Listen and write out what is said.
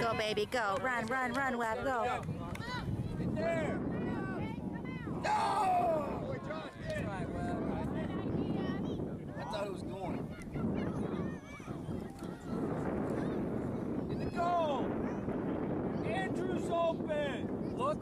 Go, baby, go. Run, run, run, Webb, go. Get there. No! I thought it was going. In the goal! Andrew's open! Look